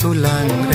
sulan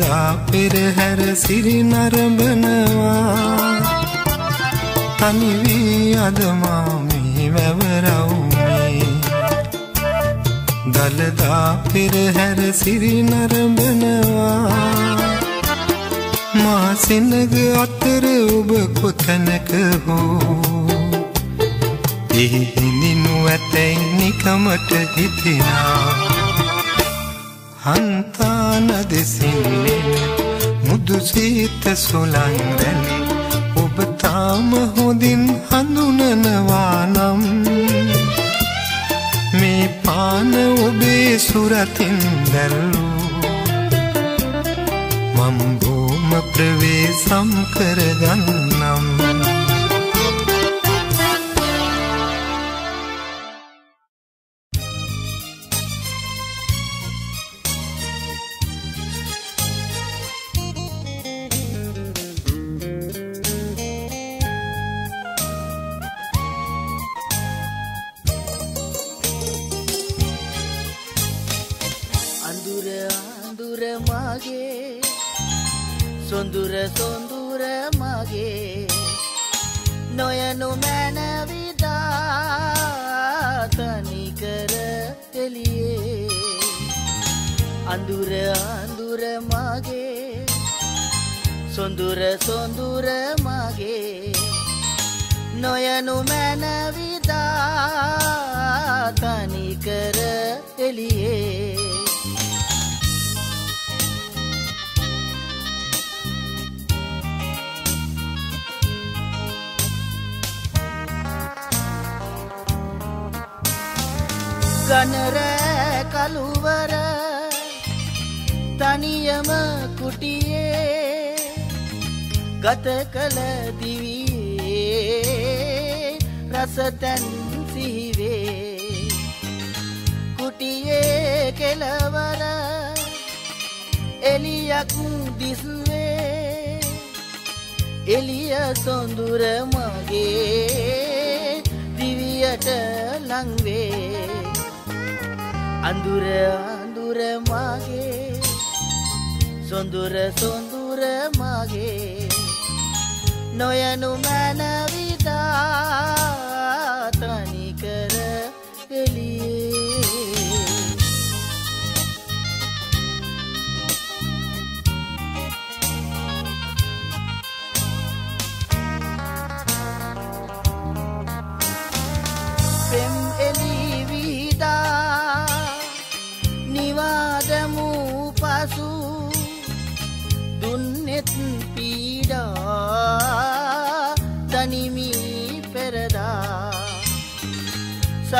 දා පෙරහැර සිරි නරඹනවා. තනි වී අද මා මේ වැවරවුමේ දලදා පෙරහැර සිරි නරඹනවා. මා සෙනග අතර ඔබ කොතැනක හෝ. එහි හිඳිනු ඇතැයි නිකමට හිතෙනා. හන්ත ಗಾನ දෙසින්නේ. මුදු සිත සුලන් රැලි ඔබ තාම හොඳින් හඳුනනවා නම්. මේ පාන ඔබේ සුරතින් දැල්ලූ. මම් බොම ප්‍රවේසම් කරගන්නම්.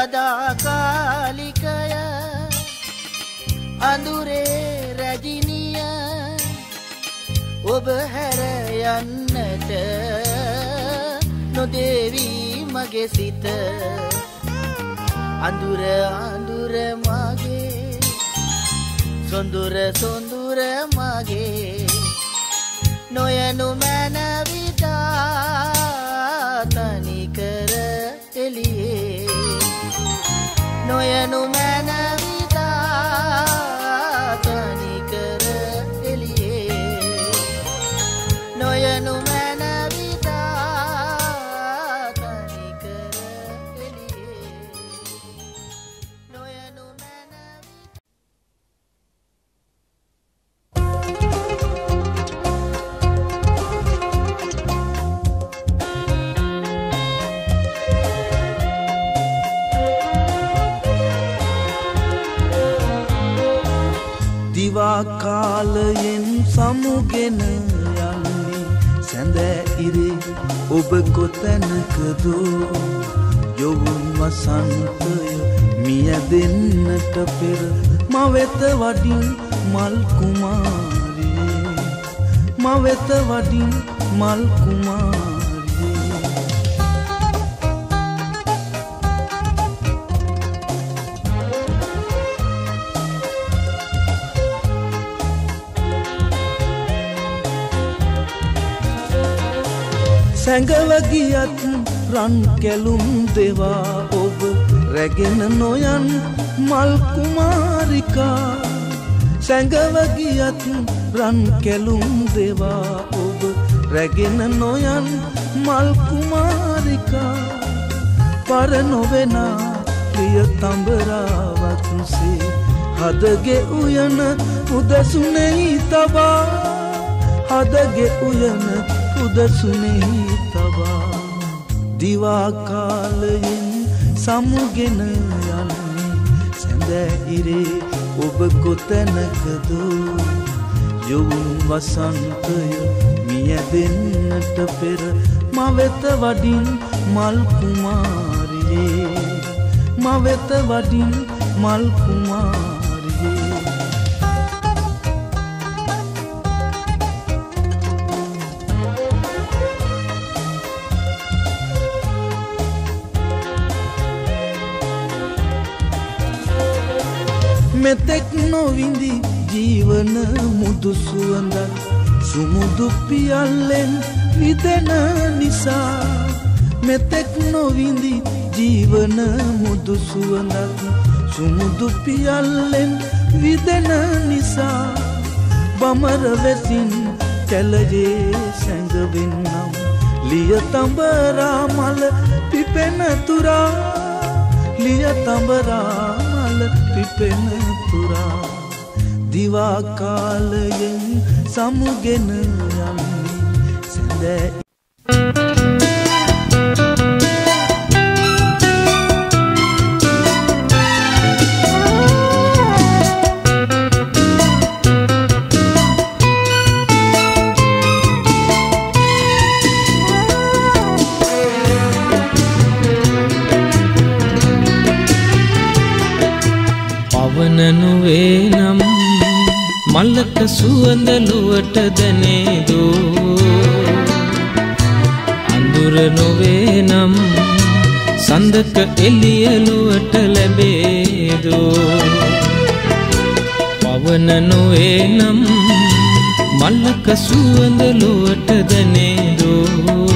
සදාකාලිකය. අඳුරේ රැජිනිය ඔබ හැර යන්නට නොදේවී මගේ සිත. අඳුර අඳුර මගේ. සොඳුර සොඳුර මගේ. නොයනු මැනවිතා තනිකර නොයනු සමුගෙන යන්නේ. සැඳැඉරි ඔබ කොතැනකදෝ? යොවුන් වසන්තය මිය දෙන්නට පෙර මවෙත වඩින් මල්කුමාරයේ මවෙත වඩින් මල්කුමාරයේ සැඟවගියත් රන් කැලුම් දෙවා ඔබ රැගෙන නොයන් මල්කුමාරිකා සැඟවගියත් රන් කැලුම් දෙවා ඔබ රැගෙන නොයන් මල්කුමාරිකා පරනොවෙනා ප්‍රිය තඹරාවත්සේ හදගෙ උයන උදසුනෙහි තබා. හදගෙ උයන උදසුනෙහි තබා දිවාකාලයෙන් සමුගෙන යන්නේ සැඳැඉරේ ඔබ කොතැනකදෝ? යොවුන් වසන්තය මිය දෙන්නට පෙර මවෙත වඩින් මල්කුමාරියේ මවෙත වඩින් මල්කුමාරියේ මෙතෙක් නොවිඳි ජීවන මුදුසුවඳක් සුමුදු පියල්ලෙන් විදෙන නිසා. මෙතෙක් නොවිඳි ජීවන මුදුසුවඳක් සුමුදු පියල්ලෙන් විදෙන නිසා. බමරවෙසින් කැලජේ සැඟවෙන්නම් ලිය තඹරා මල පිපෙන තුරා. ලිය තඹරා මල පිපෙන තුරා දිවාකාලයෙන් සමුගෙන යන්නේ සැඳෑ මල්ලක සුවඳලුවට දැනේදෝ. අඳුර නොවේ නම් සඳක එලියලුවට ලැබේදෝ. පවන නොවේ නම් මල්ලක සුවඳලුවට දැනේදෝ.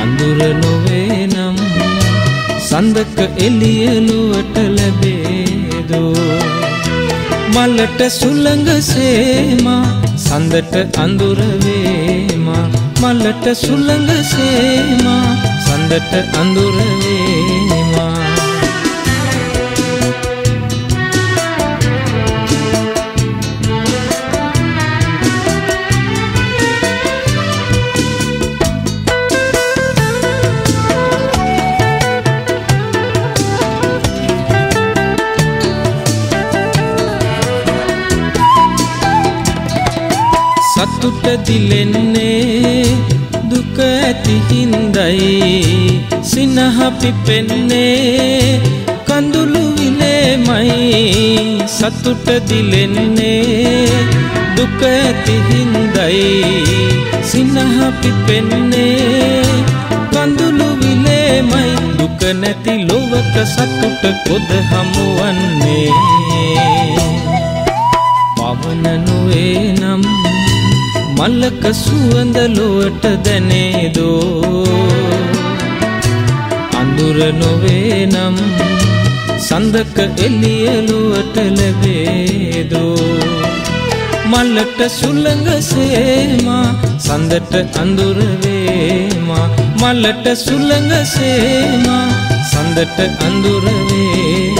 අඳුර නොවේ නම් සඳක එලියලුවට ලැබේද. දෝ මල්ලට සුළඟ සේමා සඳට අඳුරවේමා මල්ලට සුළඟ සේමා සඳට සතුට දිලෙන්නේ දුක ඇති හින්දයි. සිනහ පිපෙන්නේ කඳුළු විලේමයි. සතුට දිලෙන්නේ දුක ඇති හින්දයි. සිනහ පිපෙන්නේ කඳුළු විලේමයි. දුක නැති ලොවක සතුට කොද හමුවන්නේ. පවන නොවේ නම් මල්ලක සුවඳ ලොවට දැනේදෝ. අඳුර නොවේ නම් සඳක එලිය ලොවට ලැබේදෝ. මල්ලට සුළඟ සේමා සඳට අඳුර වේමා. මල්ලට සුළඟ සේමා සඳට අඳුර වේමා.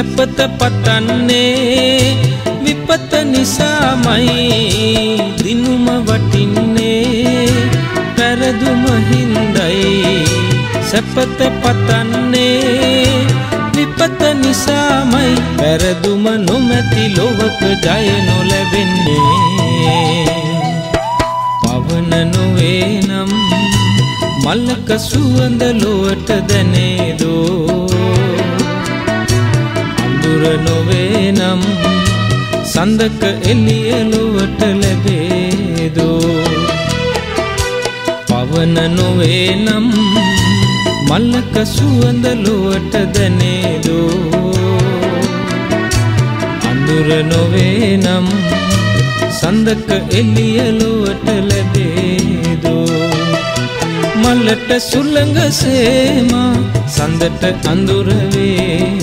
සැපත පතන්නේ විපත නිසාමයි දිනුම වටින්නේ පැරදුම හින්දයි සැපත පතන්නේ විපත නිසාමයි පැරදුම නොමැති ලොවක ජය නොලැබෙන්නේ පවන නොවේ නම් මල්ලක සුවඳ ලොවට දැනේදෝ අඳුර නොවේ නම් සඳක එලිය ලොවට ලැබේදෝ. පවන නොවේ නම් මල්ලක සුවඳ ලොවට දැනේදෝ. අඳුර නොවේ නම් සඳක එලිය ලොවට ලැබේදෝ. මල්ලට සුළඟ සේමා සඳට අඳුර වේමා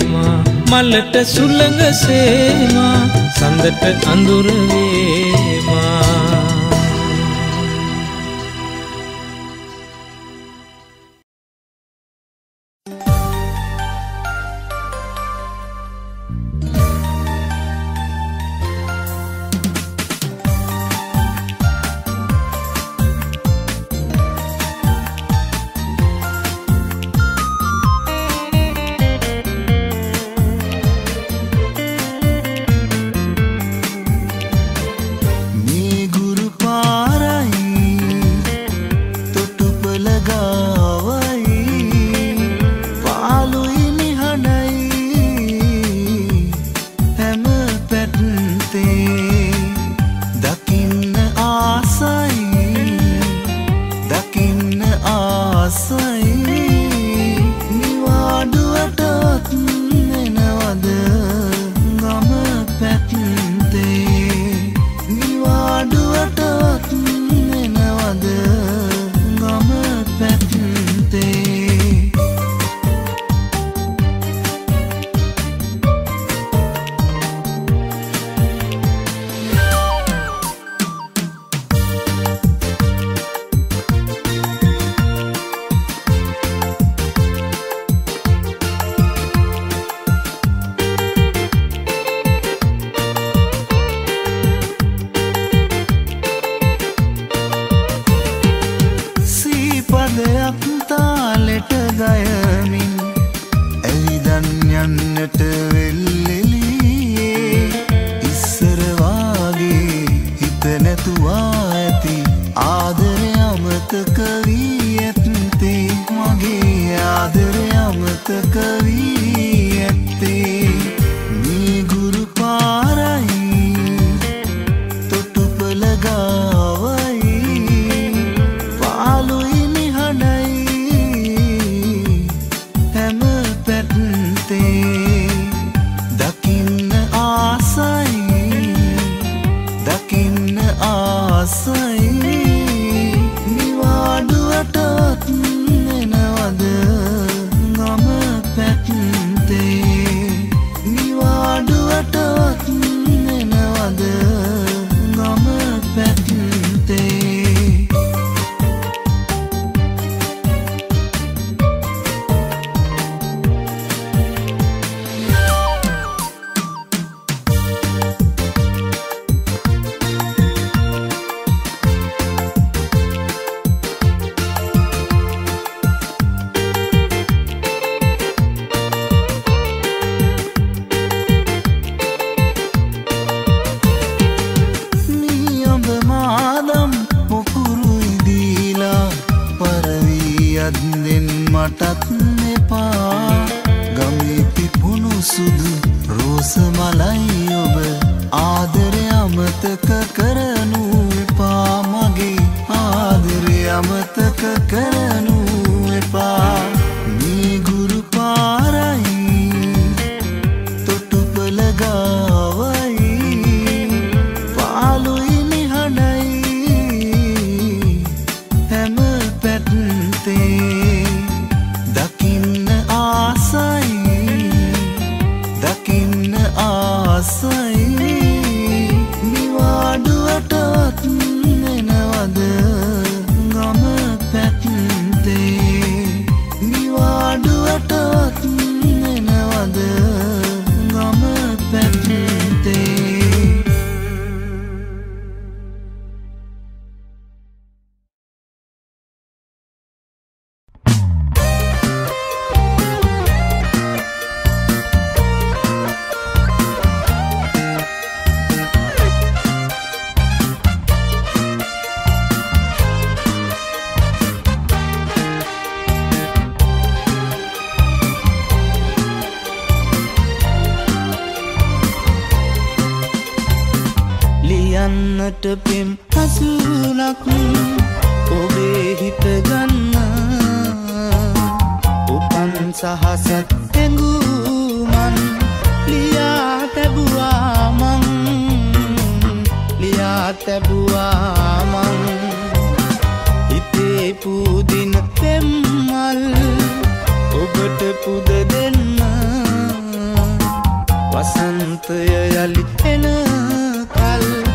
මල්ලට සුළඟ සේමා සඳට අඳුර මට පෙම් හසුනක් ඔබේ හිතගන්න උපන් සහසත් ඇඟුමන් ලියා තැබුවාමං ලියා තැබුවාමං හිතේ පූදින පෙම්මල් ඔබට පුද දෙන්න. වසන්තය යළි එන කල්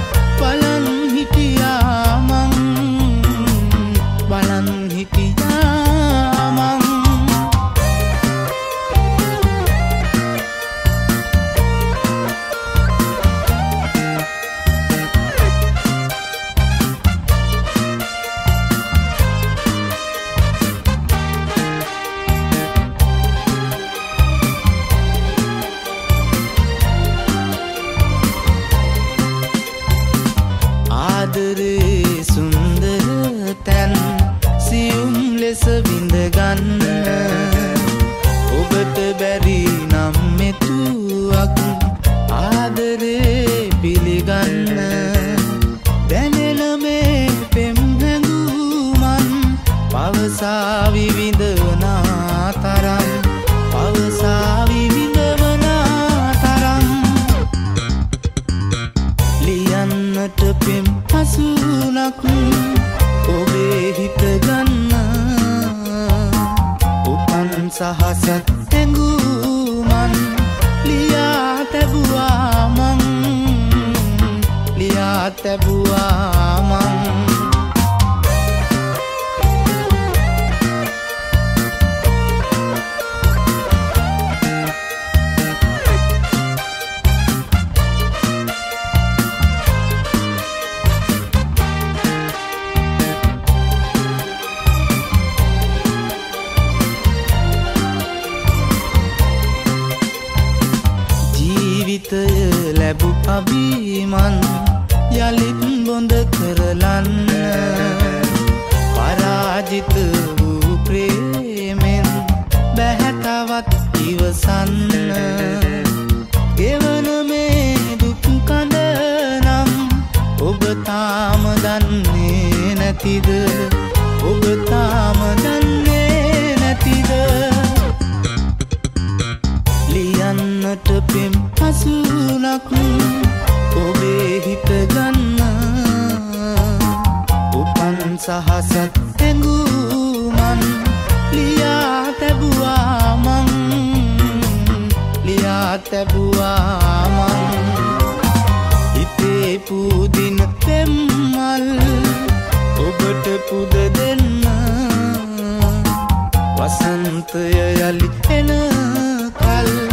මට පෙම් පසුනක් ඔබේ හිතගන්න උපන් සහසත් ඇඟුමන් ලියා තැබුවා මං. ලියා තැබුවා මං. හිතේ පූදින පෙම්මල් ඔබට පුද දෙන්න. වසන්තය යළි එන කල්ල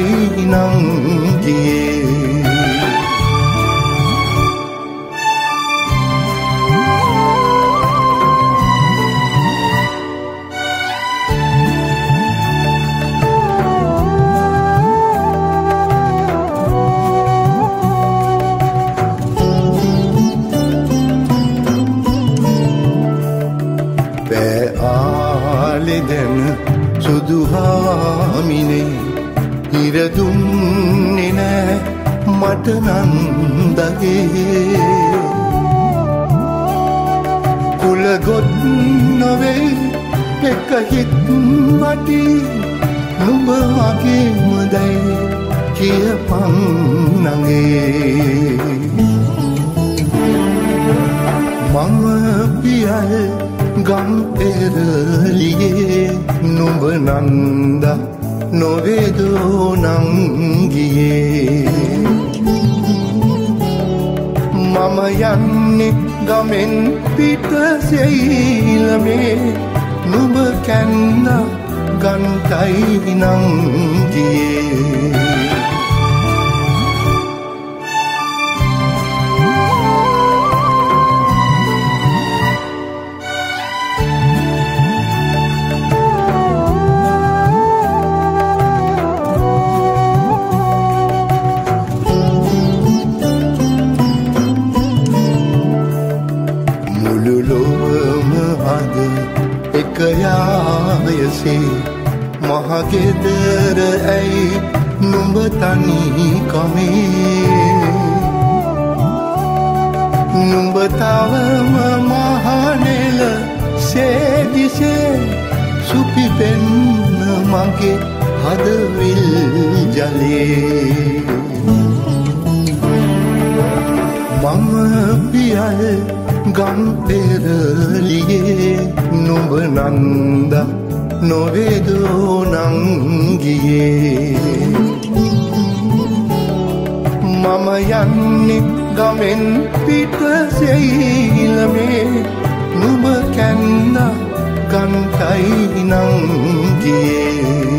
ගන්ටයි නංගියේ මහගෙදර ඇයි නුඹ තනි කමේ? නුඹ තවම මහනෙල සේදිසේ සුපිපෙන්න මගේ හදවිල් ජලේ. මම පියල් ගම් පෙරලියේ නුඹ නන්ද නොවේදෝ නංගියේ මම යන්නේ ගමෙන් පිටසෙයිලමේ නුඹ කැන්න ගන්ටයි නංගියේ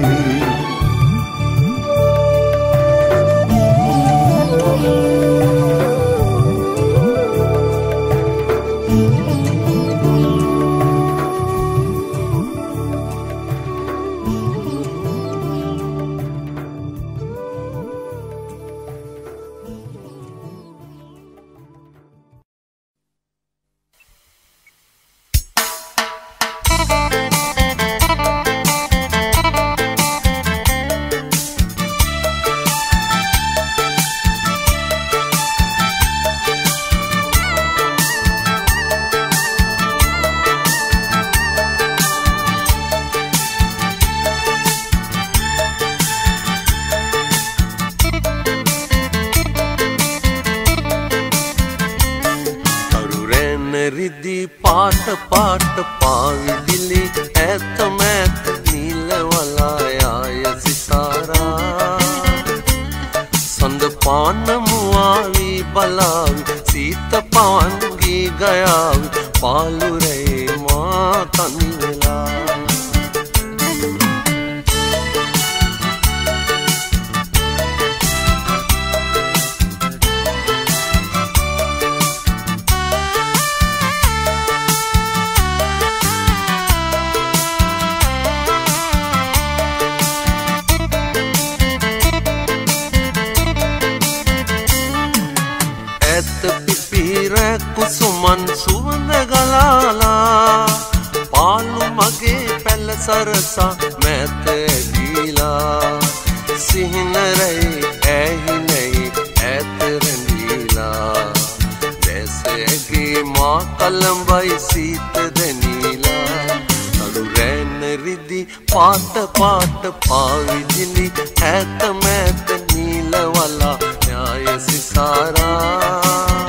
පාට පාට පාවිදිලි ඇත මැත නීලවලා න්‍යාය සිසාරා.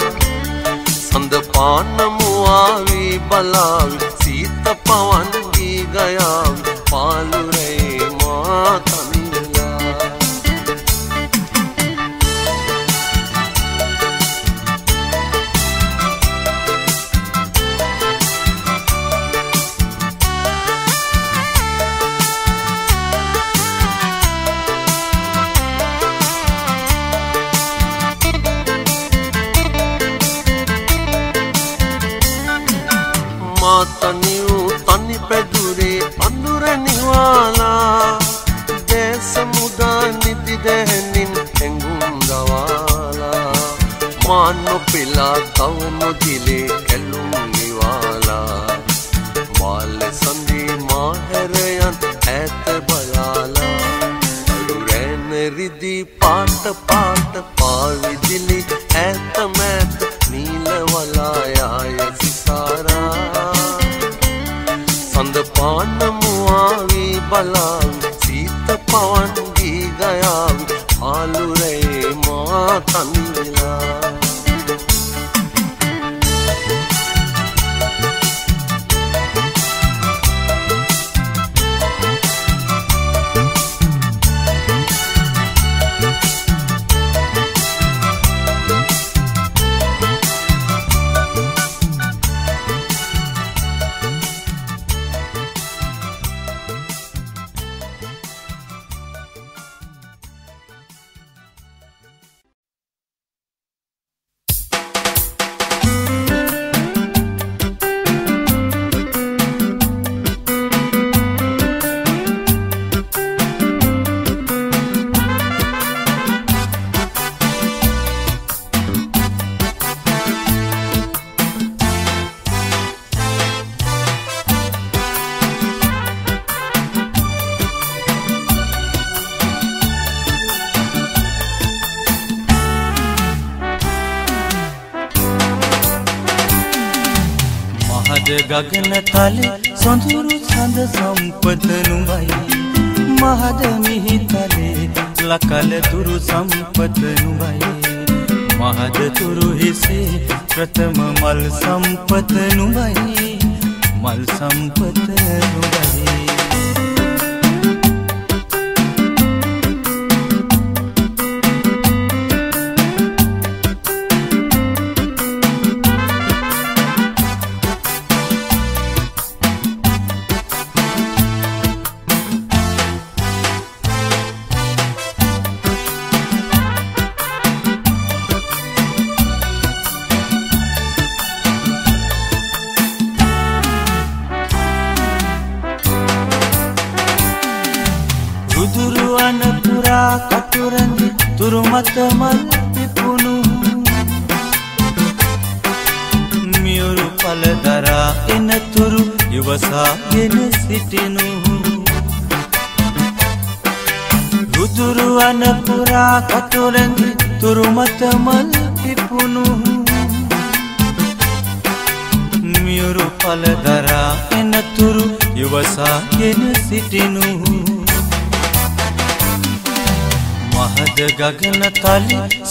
සඳ පාන්නමුවාවී බලාවි සීත පවන්ගී ගයාවි පාලුරේ මා রাধাও নদীলে ගගන තලි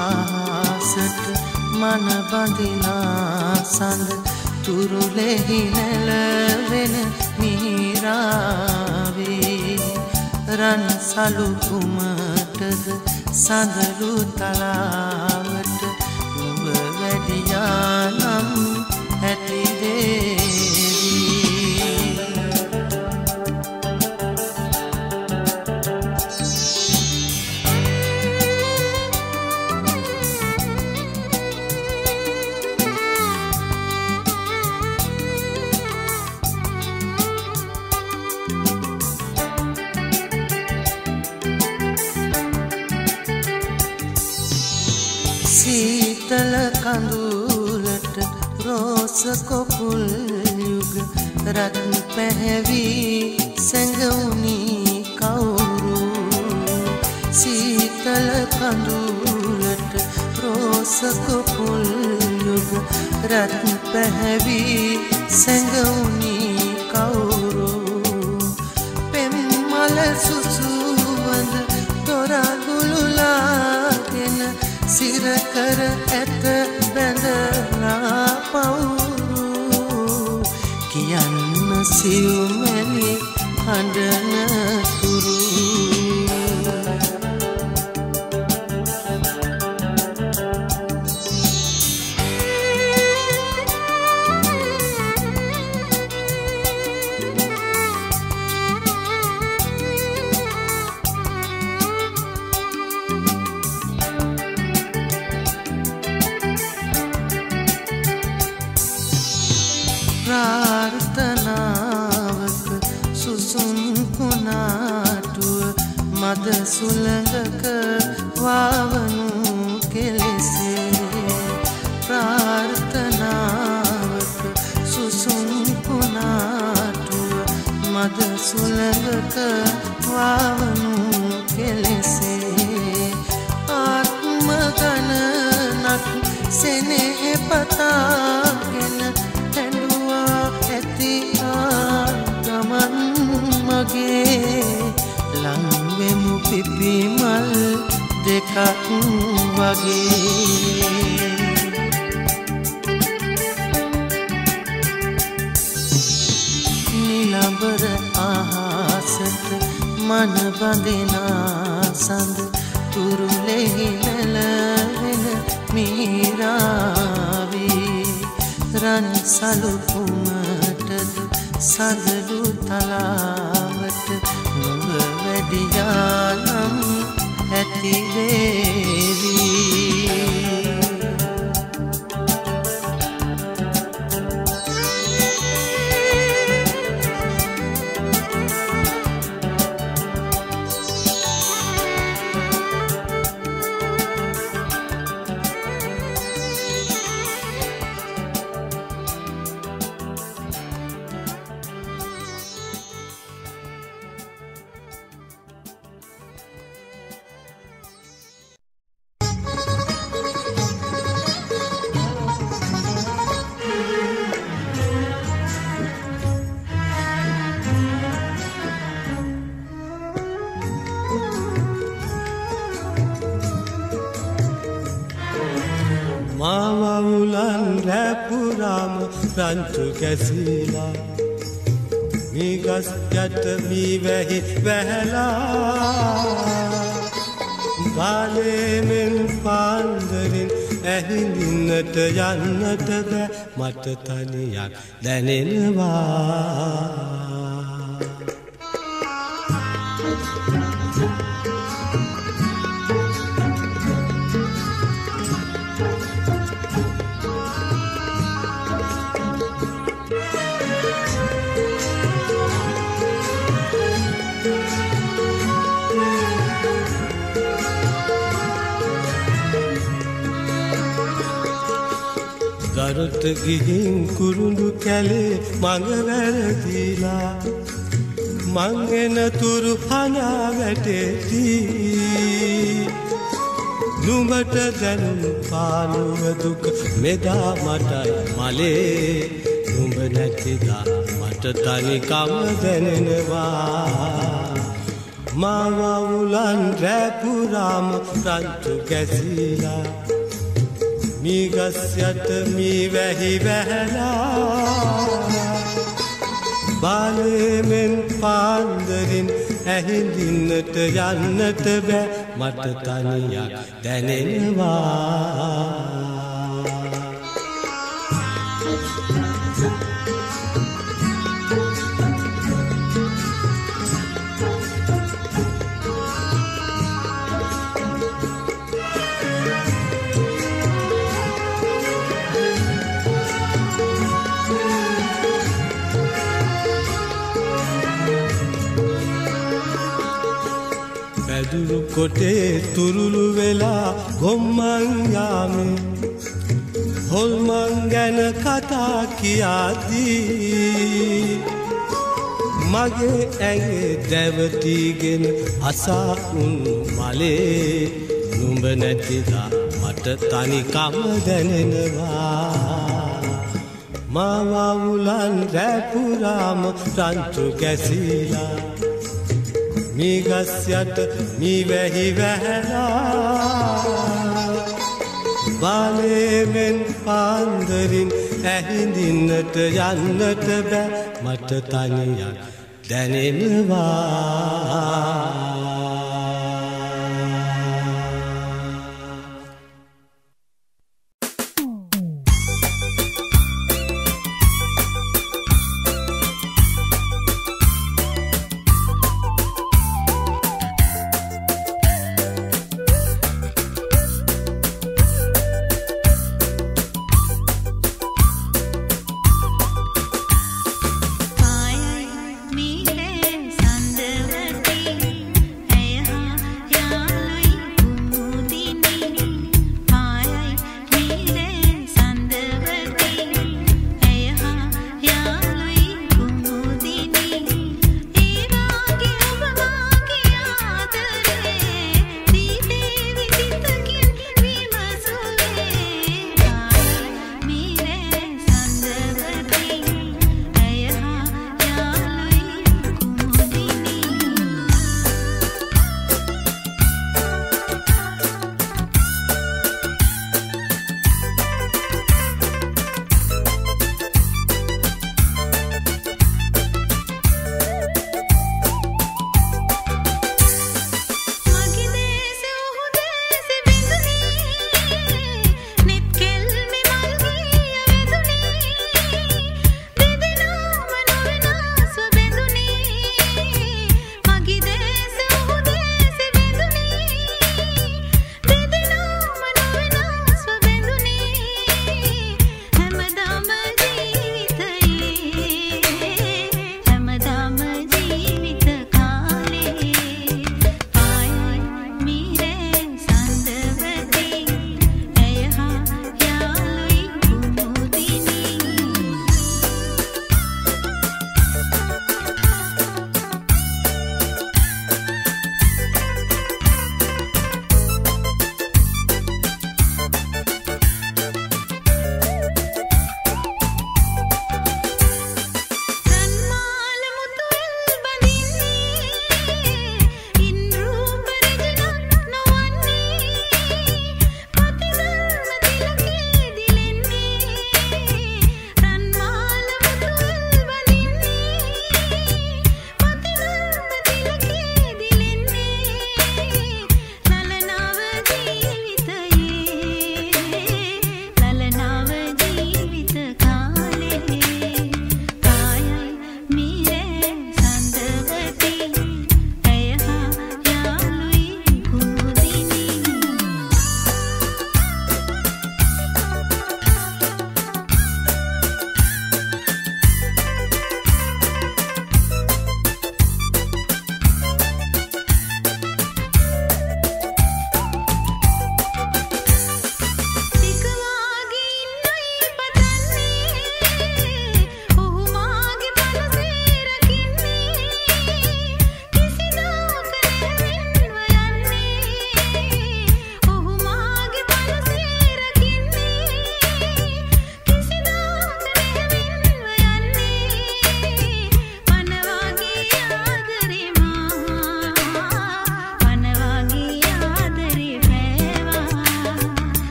ආසට මන බඳිනා සඳ තුරුලෙහි නැලවෙන මීරාවේ. රන් සලු කුමටද සඳලු තලාවට නුඹ වැඩියානම් ඇතිදේවී සීතල කොපුල් යුග රත් පැහැවී සැඟවුණී කවුරු? සීතල කඳුලට රෝස කොපුල් යුග රත් පැහැවී සැඟවුණී කියන්න සිව්මැනි හඬන නිලඹර ආහසට මන බඳිනා සඳ තුරුලෙහි නැලවෙන මීරාවී. රන් සලු කුමටද සඳලු තලාවට නුඹ වැඩියානම් ඇතිවේවී මාවවුලන් රංචු කැසිලා. මීගස් යට මී වැහි වැහැලා කාලේමෙන් පාන්දරින් ඇහිඳින්නට යන්නට බෑ. මට තනියක් දැනෙනවා. ගිහින් කුරුඳු කැලේ මඟ වැරදිලා. මංගෙන තුරු හනා වැටෙති. නුඹට දැනුම් පානුව දුක මෙදා මටයි මලේ. නුඹ නැතිදා මට තනිකම දැනෙනවා. මාවවුලන් රැපුරාම රංචු කැසිලා මීගස් යට මී වැහි වැහැලා. බාලෙමෙන් පාන්දරින් ඇහිඳින්නට යන්නට බෑ. මට තනියක් දැනෙනවා. පැදුරු කොටේ තුරුළු වෙලා ගොම්මන් යාමේ. හොල්මන් ගැන කතා කියාදී. මගේ ඇගේ දැවටීගෙන අසා උන්නු මලේ. නුඹ නැතිදා මට තනිකම දැනෙනවා. මාවවුලන් රැපුරාම රංචු කැසිලා. මීගස් යට මීවැහි වැහැලා. බාලේමෙන් පාන්දරින් ඇහිඳින්නට යන්නට බෑ. මට තනියක් දැනෙනවා.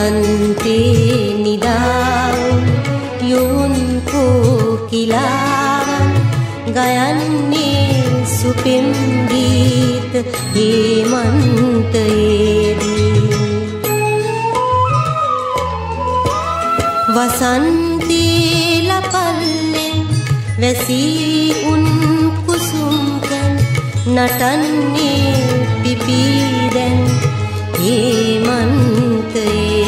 වසන්තේ නිදාවුන් යොවුන් කෝකිලාවන් ගයන්නේ සුපෙම් ගීත හේමන්තයේදී. වසන්තේ ලපල්ලෙන් වැසී උන් කුසුම්කන් නටන්නේ පිපීදැන් හේමන්තයේදී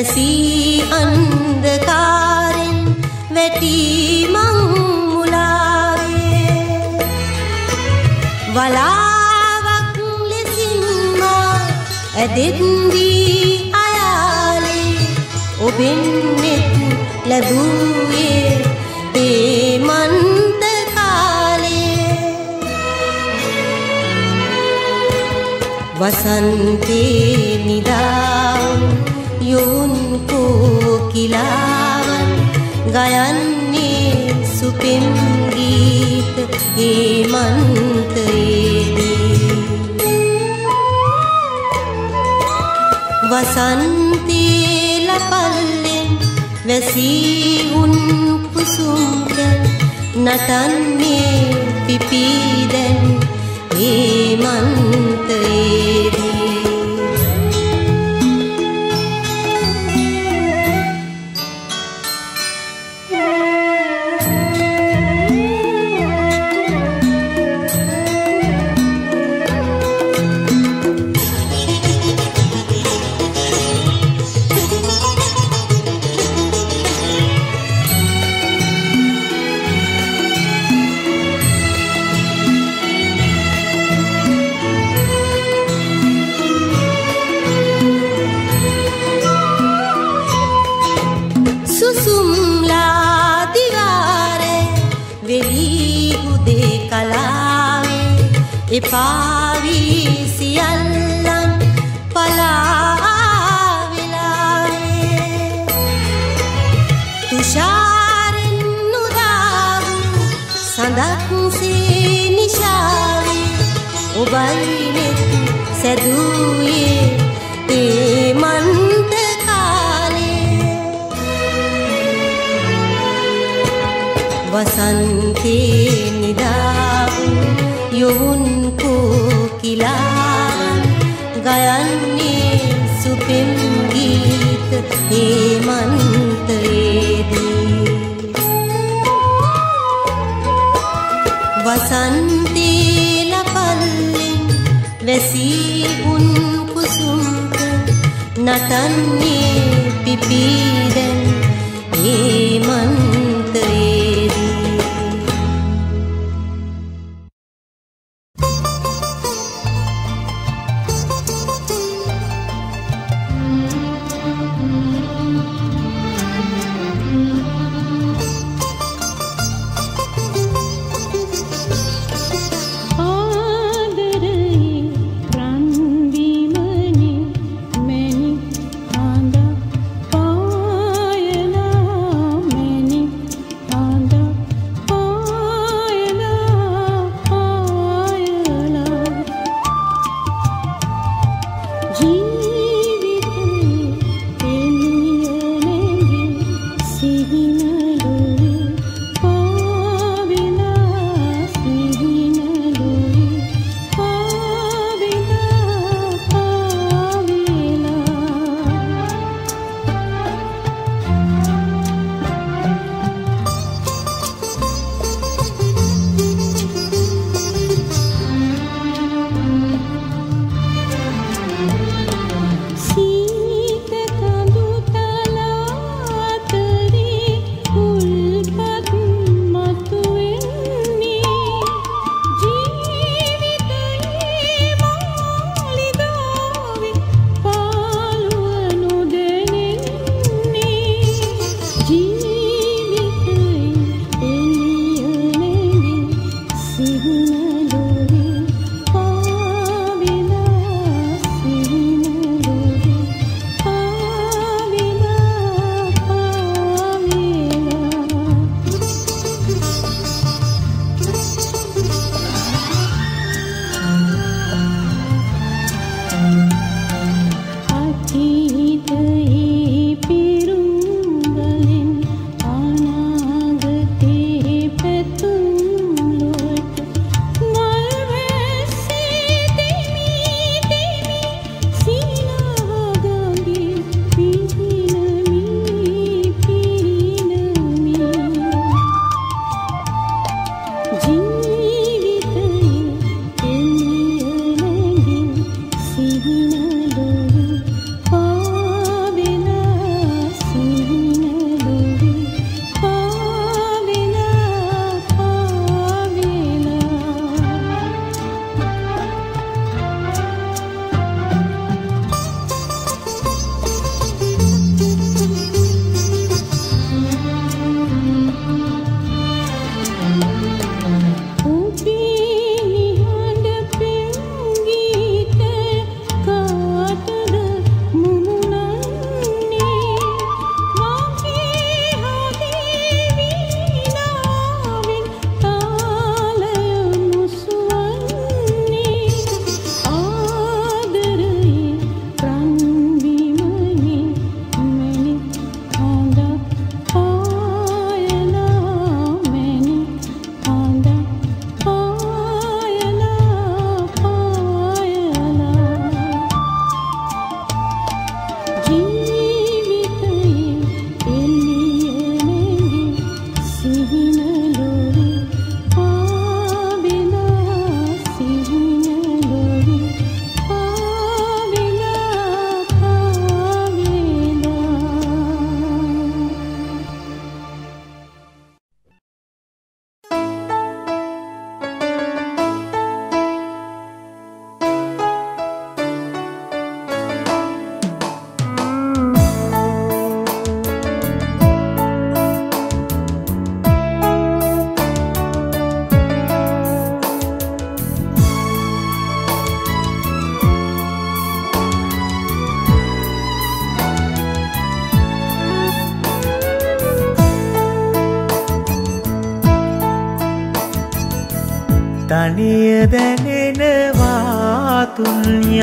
වැසී අන්දකාරෙන් වැටී මං මුලාවේ. වලාවක් ලෙසින් මා ඇදෙත්දී අයාලේ. ඔබෙන් නෙත් ලැබූයේ ඒ මන්ත කාලේ. වසන්තේ නිදාම් යොවුන් කෝකිලාවන් ගයන්නේ සුපෙම් ගීත හේමන්තයේදී. වසන්තේ ලපල්ලෙන් වැසී උන් කුසුම්ක නටන්නේ පිපීදැන් හේමන්තයේදී. එපාවී සියල්ලන් පලාවෙලාවේ. තුෂාරෙන් නුදාවු සඳක්සේ නිශාවේ. ඔබයි නෙත් සැදූයේ ඒ මන්ත කාලේ. වසන්තේ නිදාවු යොවුන් කෝකිලාවන් ගයන්නේ සුපෙම් ගීත හේමන්තයේදී. වසන්තේ ලපල්ලෙන් වැසී උන් කුසුම්ක නටන්නේ පිපීදැන් හේමන්තයේදී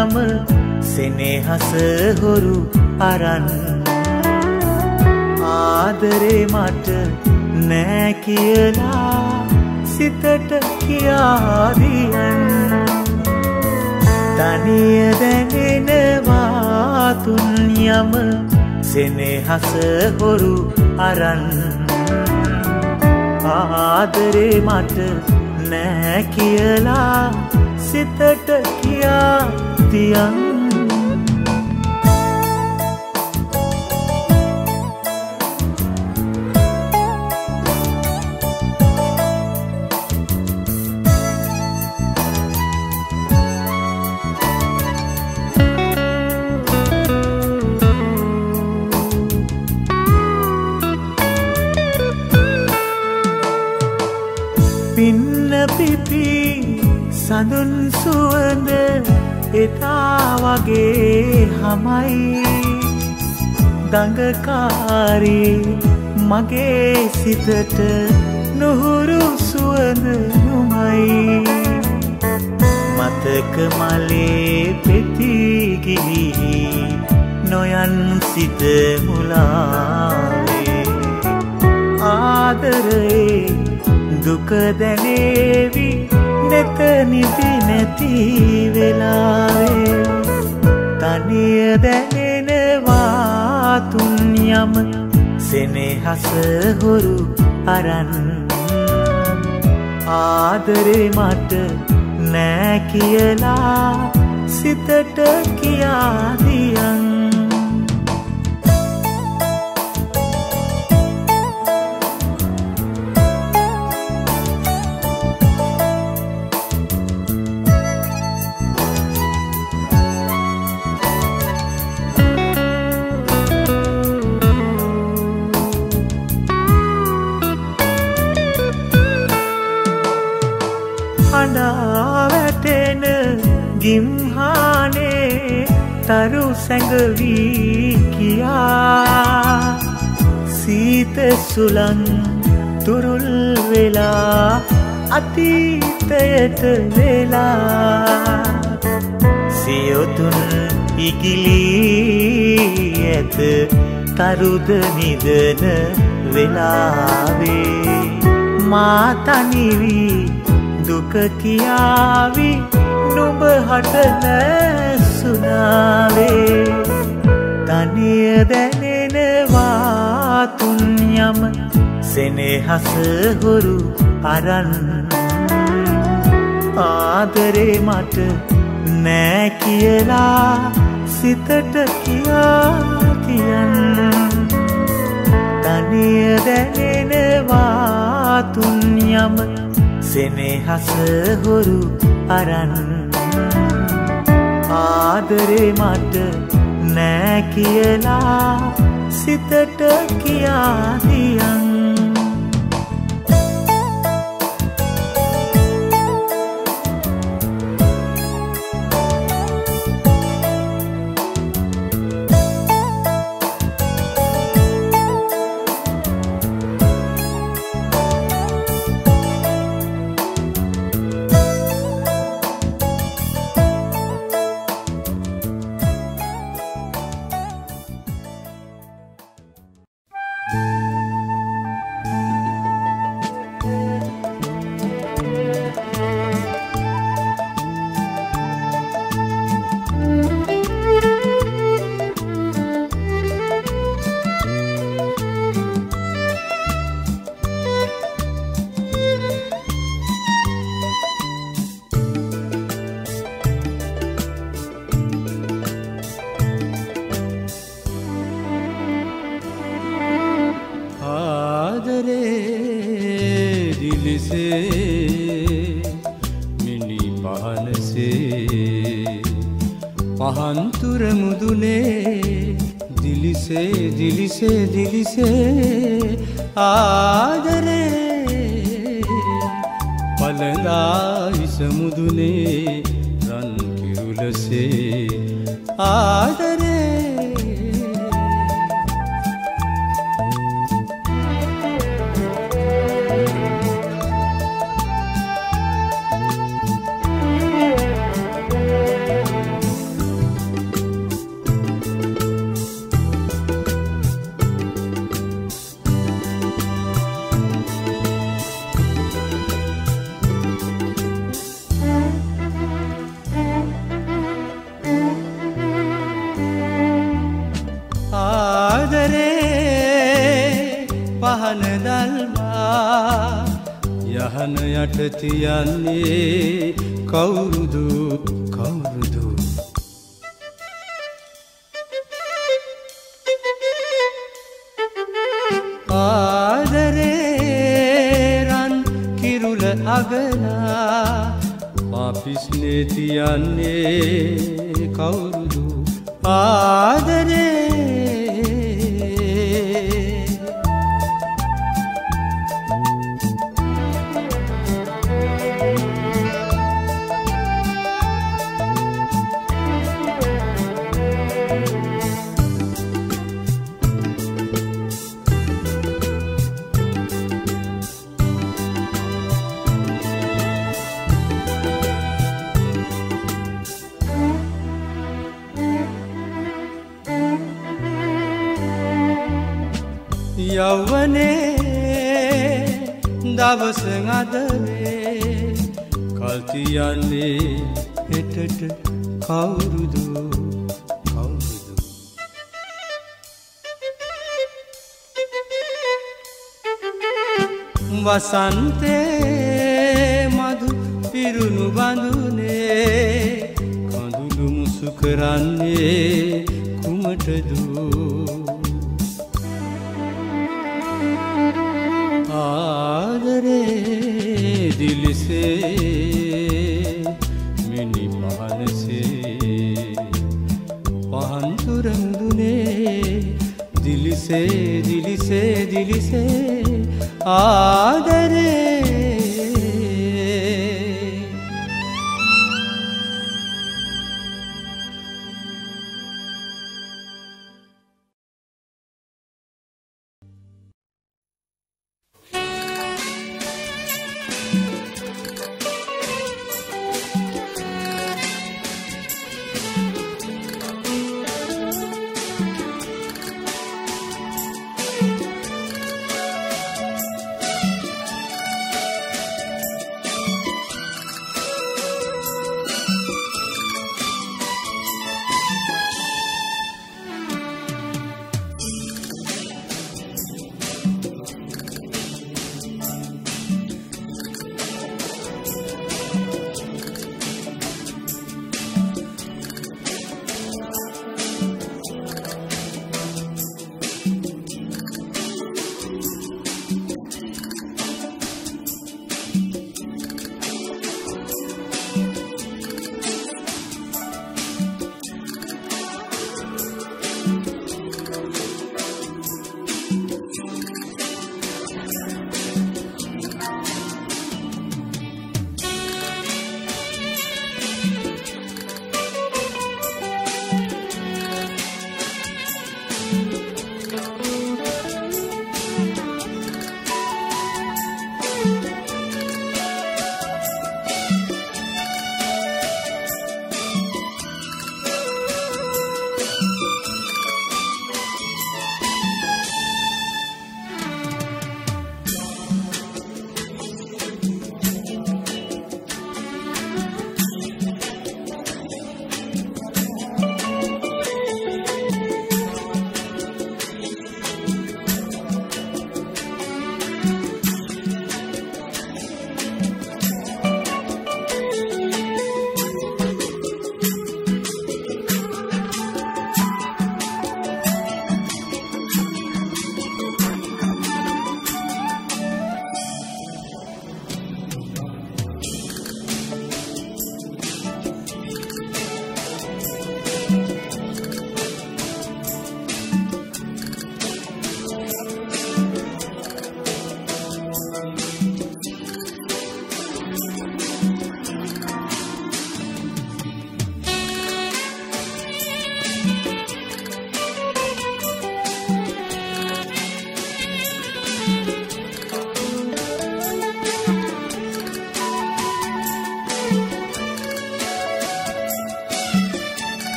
තුන් යම සෙනෙහස හොරු අරන් ආදරේ මට නෑ කියලා සිතට කියාදියන් තනිය දැනෙනවා තුන් යම සෙනෙහස හොරු අරන් ආදරේ මට නෑ කියලා සිතට කියා තියන් පින්න පිපි සඳුන් සුවඳ එතා වගේ හමයි. දඟකාරී මගේ සිතට නොහුරු සුවඳ නුමයි. මතක මලේ පෙතිගිහි නොයන් සිත මුලාවේ. ආදරේ දුක දැනේවි නැත නිදි නැති වෙලාවේ තනිය දැනෙනවා තුන් යම සෙනෙහස හොරු අරන්. ආදරේ මට නෑ කියලා සිතට කියාදියන් හඬා ගිම්හානේ තරු සැඟවී කියා. සීත සුලන් තුරුල් වෙලා අතීතයට වෙලා. සියොතුන් ඉගිලී ඇත තරුද නිදන වෙලාවේ. මාතනිවී දුක කියාවි නුඹ හට නැසුනාවේ තනිය දැනෙනවා තුන් යම සෙනෙහස හොරු අරන්. ආදරේ මට නෑ කියලා සිතට කියා තියන් තනිය දැනෙනවා තුන් යම සෙනෙහස හොරු අරන්. ආදරේ මට නෑ කියලා සිතට කියා දියන්. ආදරේ දිලිසේ මිනි පහනසේ පහන්තුරමුදුනේ දිලිසේ දිලිසේ දිලිසේ ආදරේ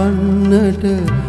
වන්නට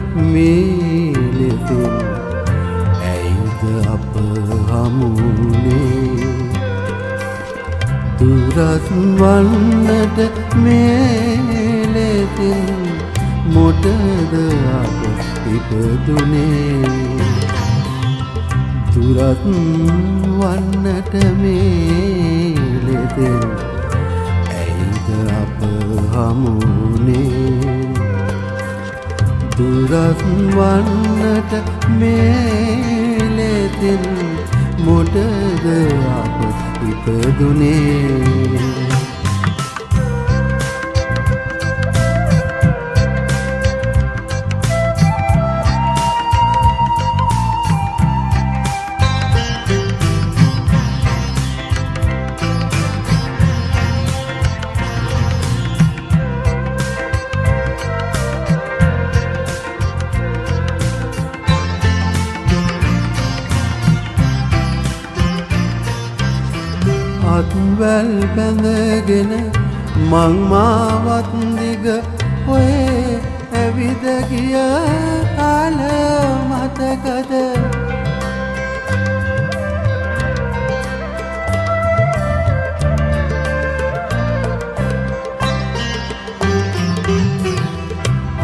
අත්වැල් පැඳගෙන මංමාවත් දිග ඔය ඇවිද ගිය කාල මතකද?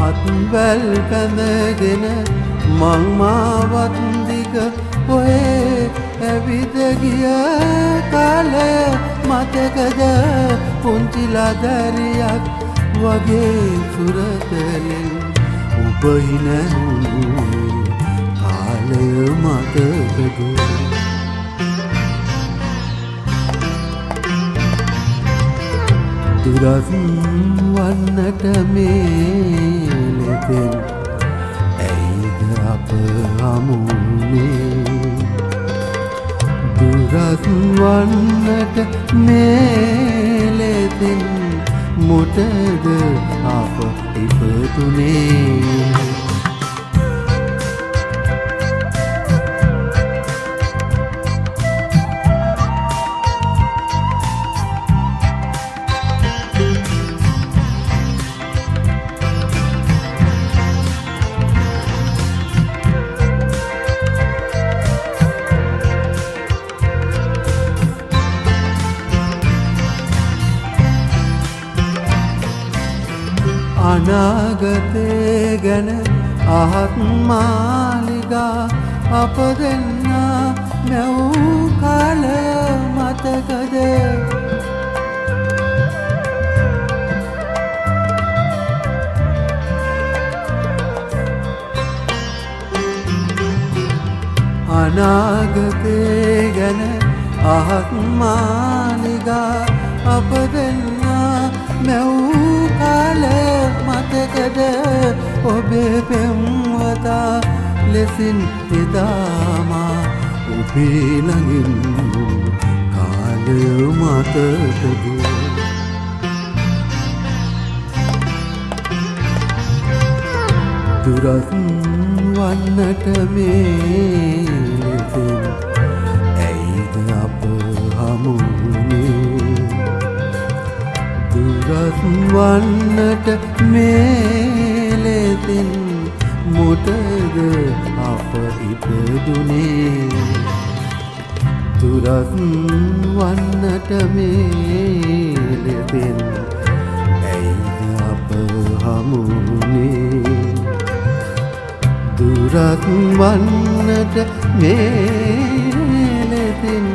අත්වැල් පැඳගෙන මංමාවත් දිග ඔය ඇවිද ගිය කාලය මතකද පුංචිලාදැරියක් වගේ සුරතලින් උපහිනැහුණු කාලය මතකද? දුරස් වන්නට මේ ලෙතෙන් ඇයිද අප හමුුණේ දුරස් වන්නට මේලෙතින් මොටද අප ඉපතුනේ ඉපදුනේ දුරත් වන්නට මේලෙතින් ඇයිද අප හමුුණේ දුරත් වන්නට මේලෙතින්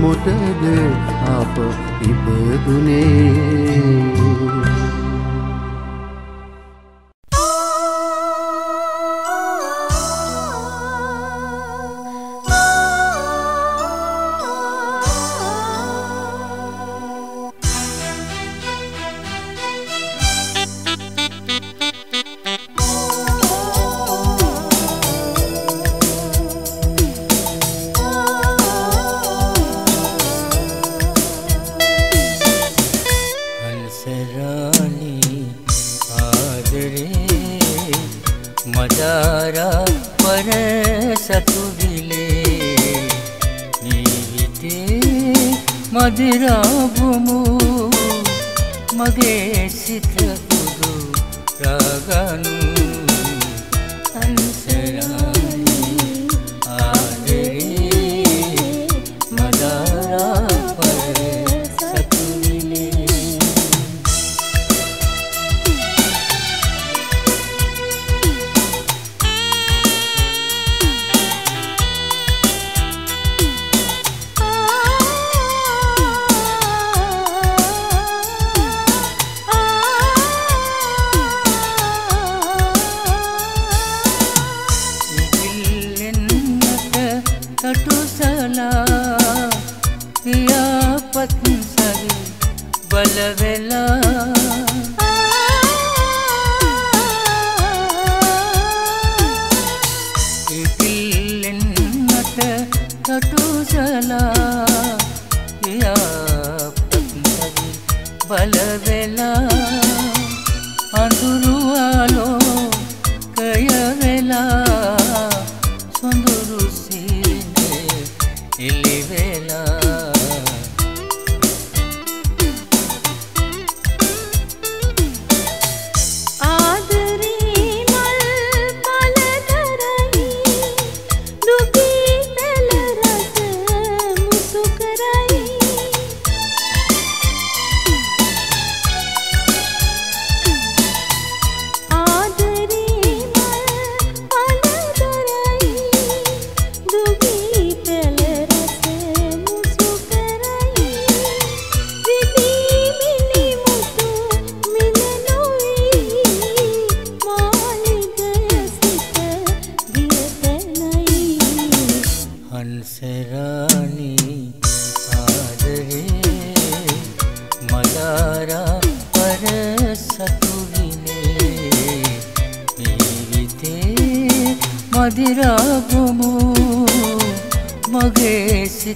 මොටද අප ඉපදුනේ?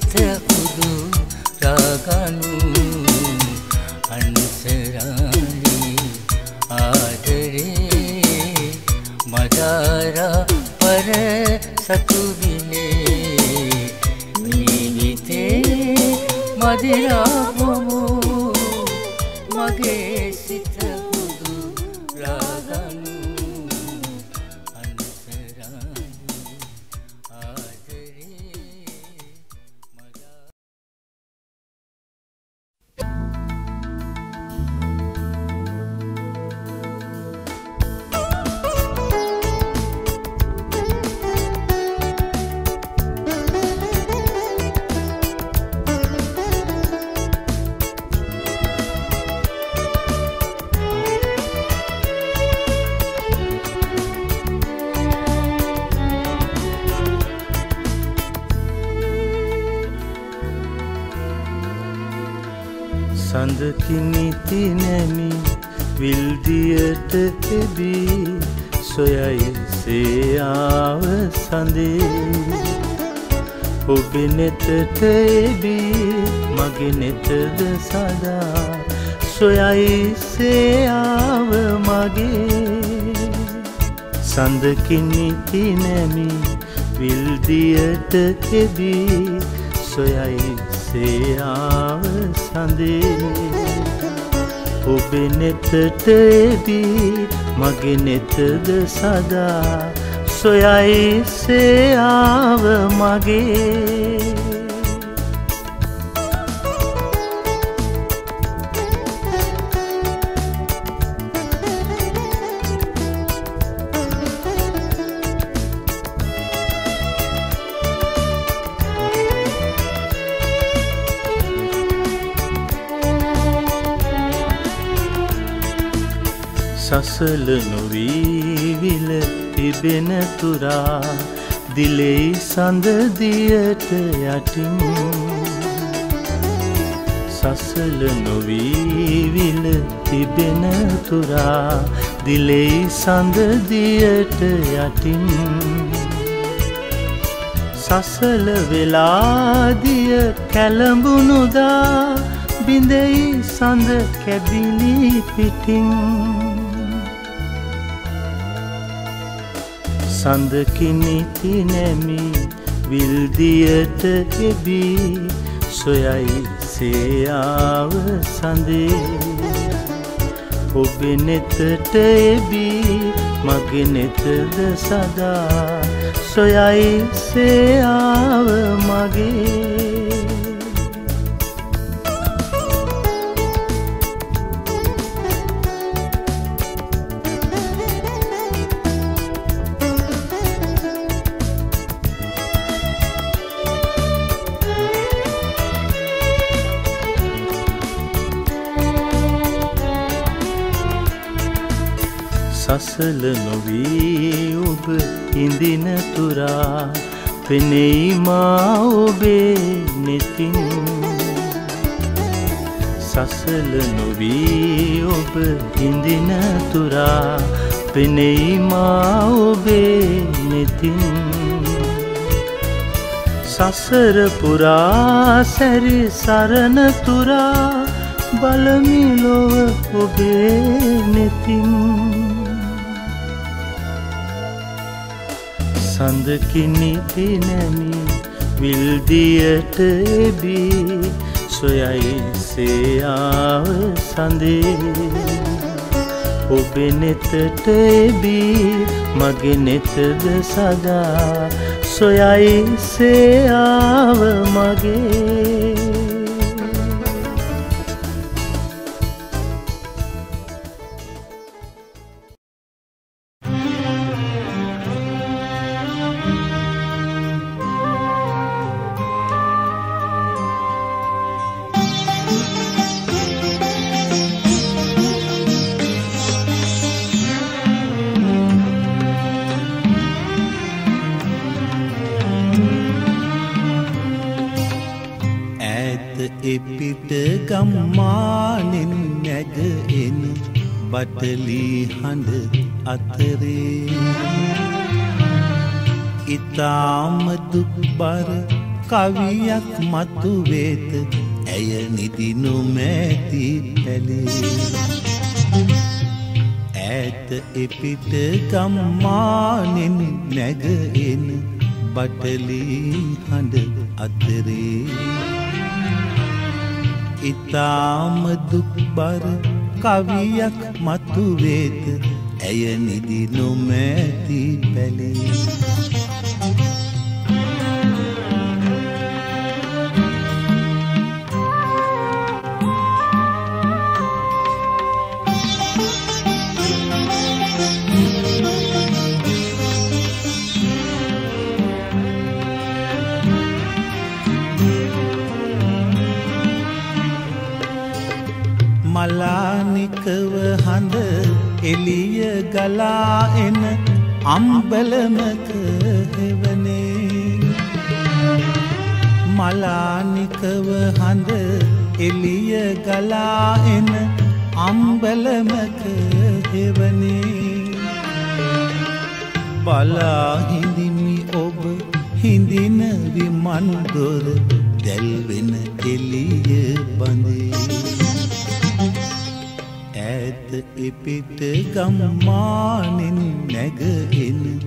සඳකිනිති සඳකිනිති නැමි. විල්දියට එබී සොයයි සේආව සඳේ. ඔබෙ නෙතට එදී මගේ නෙතද සදා සොයයි සේආව මගේ. සසල නොවීවිල තිබෙන තුරා දිලෙයි සඳදියට යටින් සසල නොවීවිල තිබෙන තුරා දිලෙයි සඳදියට යටින් සසල වෙලාදිය කැළඹුණුදා බිඳෙයි සඳ කැබිලි පිටින් සඳකිනිති නැමි විල්දියට එබී. සොයයි සේයාව සඳේ. ඔබෙ නෙතට එබී මගේ නෙතද සදා. සොයයි සේආව මගේ. සසල නොවී ඔබ ඉඳින තුරා පෙනෙයි මා ඔබේ නෙතින්. සසල නොවී ඔබ හිඳින තුරා පෙනෙයි මා ඔබේ නෙතින්. සසර පුරා සැරි සරණ තුරා බලමිලොව ඔබේ නෙතින්. සඳකිනි පිනැමි විල්දියට එබී සොයයි සේයාව සඳේ. ඔබෙ නෙතට එබී මගේ නෙතද සදා සොයයි සේයාව මගේ. බටලී හඬ අතරේ. ඉතාම දුක්බර කවියක් මතු වේත ඇය නිදිනු මෑති පැලේ. ඈත එපිට ගම්මානෙන් නැග එන බටලී හඬ අතරේ. ඉතාම දුක්බර කවියක් මතුවේද? ඇය නිදි නොමැති පැලේ. ගලා එන අම්බලමක හෙවනේ මලානිකව හඳ එලිය ගලා එන අම්බලමක හෙවනේ බලා හිඳිමි ඔබ හිඳින විමන් දොර දැල්වෙන එලිය බඳේ. එපිට ගම්මානෙන් නැගගෙන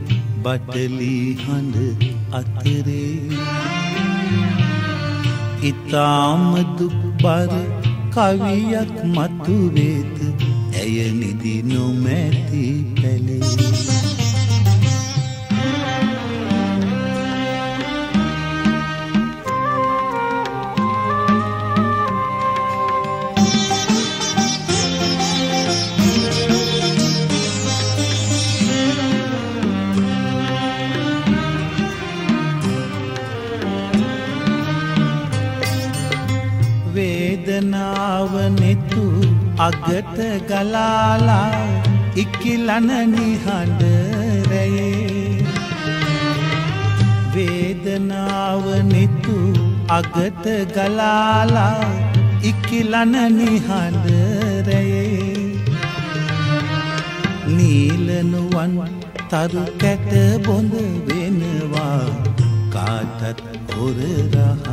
බටලී හඬ අතරේ. ඉතාම දුක්බර කවියක් මතුවේද? ඇය නිදි නොමැති පැලේ. අගට ගලාලා ඉක්කිලන නිහඬරයේ. වේදනාව නිතු අගට ගලාලා ඉක්කිලන නිහඬරයේ. නීලනුවන් තරු කැට බොඳ වෙනවා. කාටත් හොර රහසේ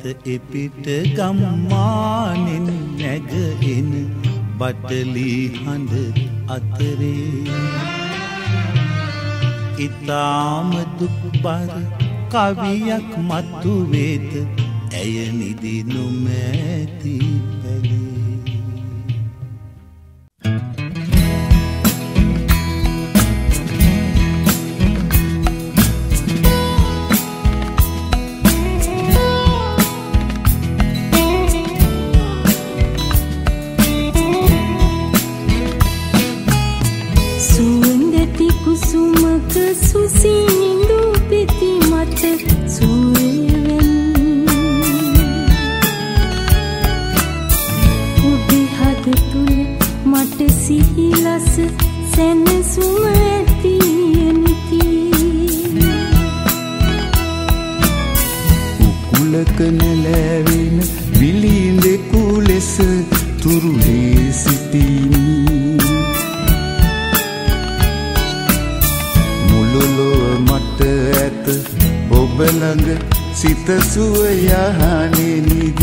ඇත එපිට ගම්මානෙන් නැගගෙන බටලි හඳ අතරේ. ඉතාම දුක්බර කවියක් මතු වේද ඇය නිදි නොමැති මතක නැලැවෙන විලිඳෙකු ලෙස තුරුලේ සිටින් මුළුලොව මට ඇත ඔබ ළඟ සිත සුව යහනේ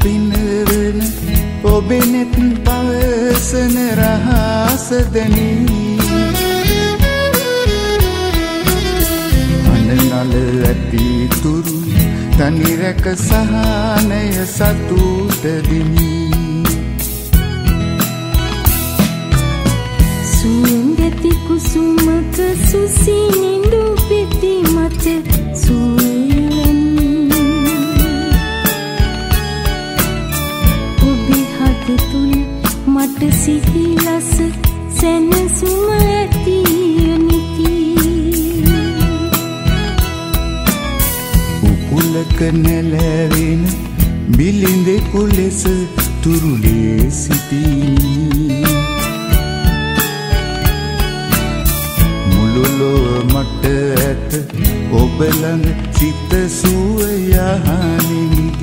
පිනවන ඔබෙනෙත් පවසන රහසදනී අනනල ඇති තුරු තනිරැක සහනය සතුටදිමී සුන්දති කුසුමක සුසිනිඳු පිති මත සුන් ඔබට සිහිලස සැනසුම ඇතියනිකි උකුලක නැලැවෙන බිලිඳෙකු ලෙස තුරුලේ සිටිනි. මුළුලොව මට ඇත ඔබ ළඟ සිත සුව යහනිමි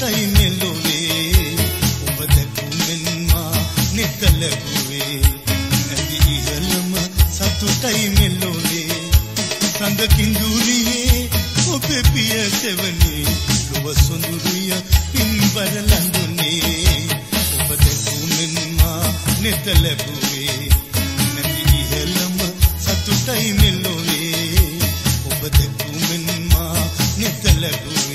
නිසයි නෙලුවේ ඔබ දැකුමෙන්මා නිතලගුවේ නැති ඉහළම සතුටයි නෙලුවේ සඳ කිඳුරියේ ඔබේ පිය සෙවනේ ලොව සොඳුරිය පින්බර ලඳුනේ ඔබ දැකුමෙන්මා නිතලගුවේ නැති ඉහළම සතුටයි නෙලුවේ ඔබ දැකුමෙන්මා නිතලගුවේ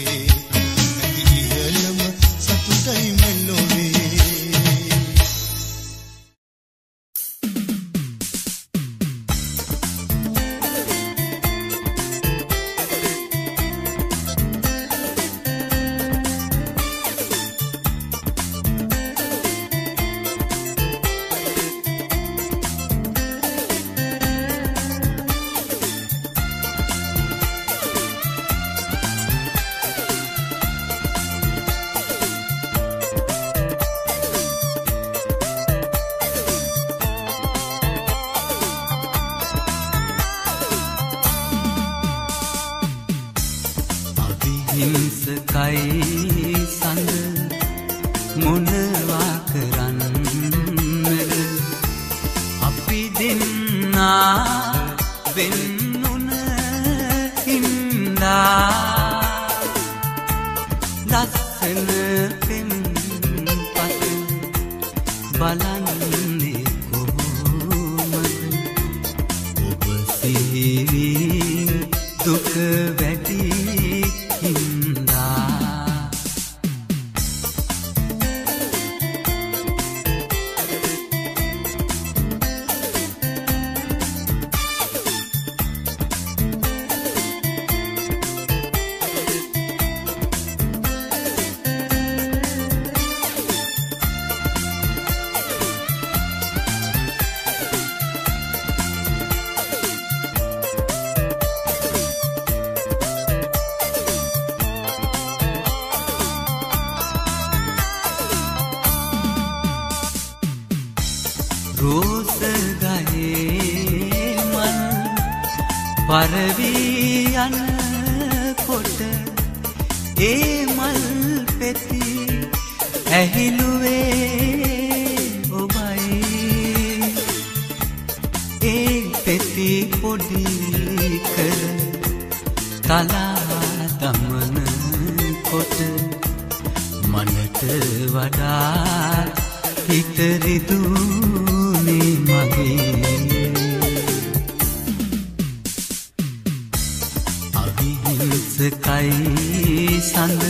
කුසකයි සඳ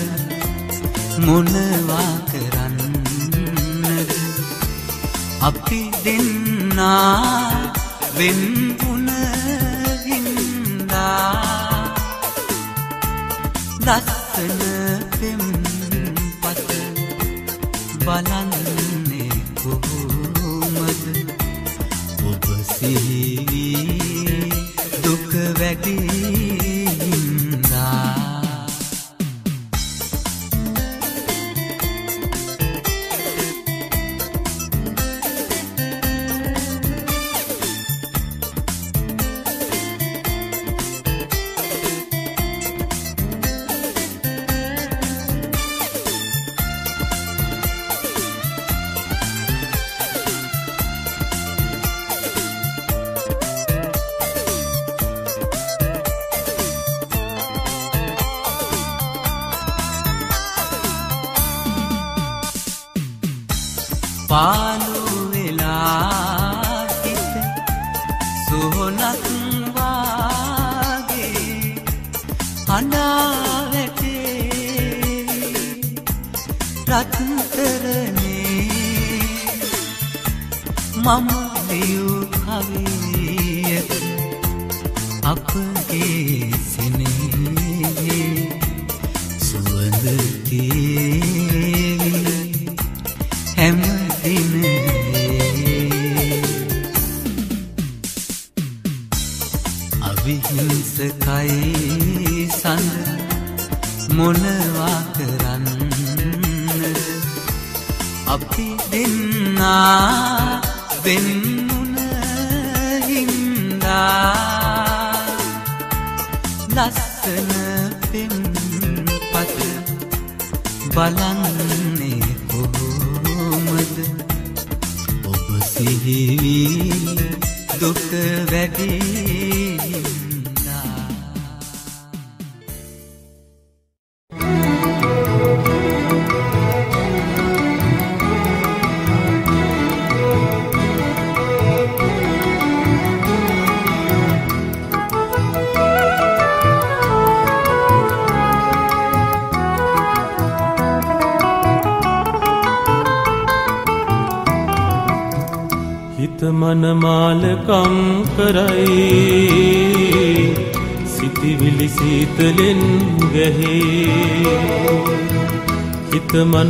මොනවා කරන්නද? අපි දෙන්නා වෙන්පුන හින්දා ලස්සන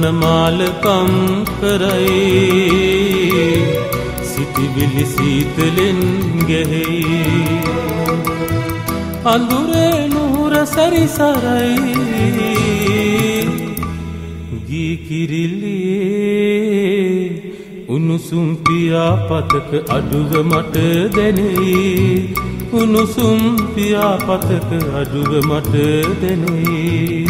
හිත මනමාලකම් කරයි සිතිවිලි සීතලෙන් ගැහේ අඳුරේ නූර සැරිසරයි. ගී කිරිල්ලියේ උණුසුම් පියාපතක අඩුව මට දැනෙයි. උණුසුම් පියාපතක අඩුව මට දැනෙයි.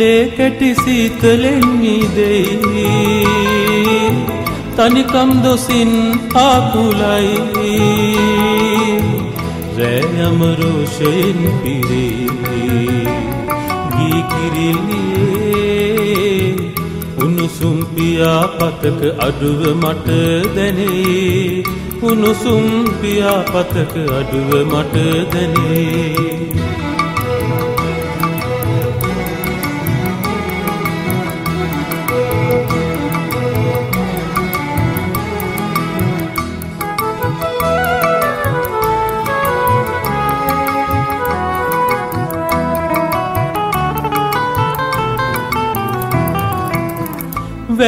ලේකැටි සීතලෙන් මිදෙයි. තනිකම් දොසින් ආකුලයි රෑයමරෝෂයෙන් පිරේ ගීකිරිල්ලියේ උණුසුම් පියාපතක අඩුව මට දැනේ. උණුසුම් පියාපතක අඩුව මට දැනේ.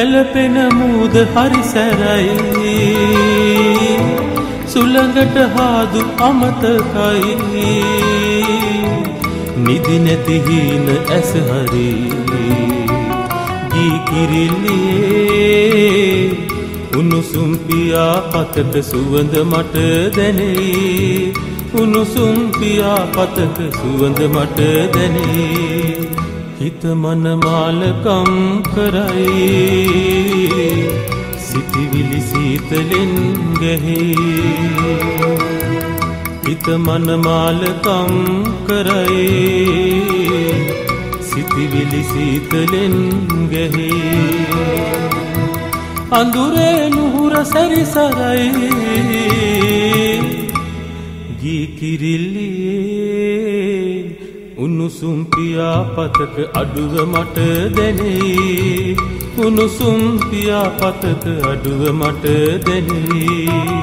වැලපෙන මූද හරිසැරයි සුළඟට හාදු අමතකයි. නිදි නැතිහීන ඇස හරි. ගීකිරිල්ලියේ උණුසුම් පියාපතක සුවඳ මට දැනෙයි උණුසුම් පියාපතක සුවඳ මට දැනේ. හිත මනමාලකම් කරයි. සිතිවිලි සීතලෙන් ගැහේ. හිත මනමාලකම් කරයි. සිතිවිලි සීතලෙන් ගැහේ. අඳුරේ නුහුර සැරිසරයි. ගී කිරිල්ලියේ උණුසුම් පියාපතක අඩුව මට දැනෙයි උණුසුම් පියාපතක අඩුව මට දැනෙයි